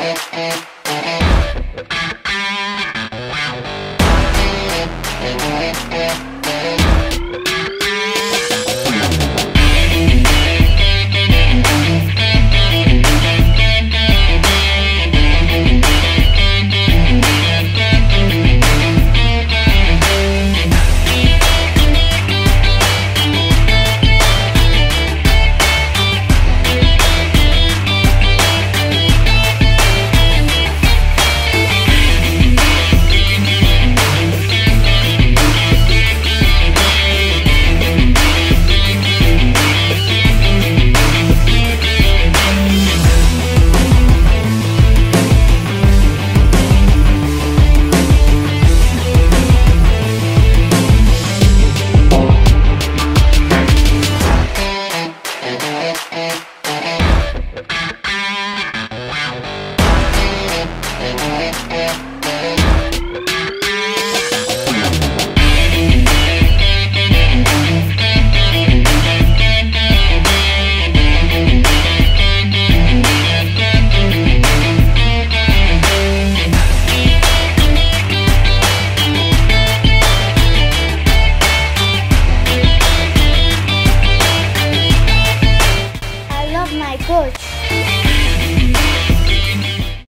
eh. eh. my coach.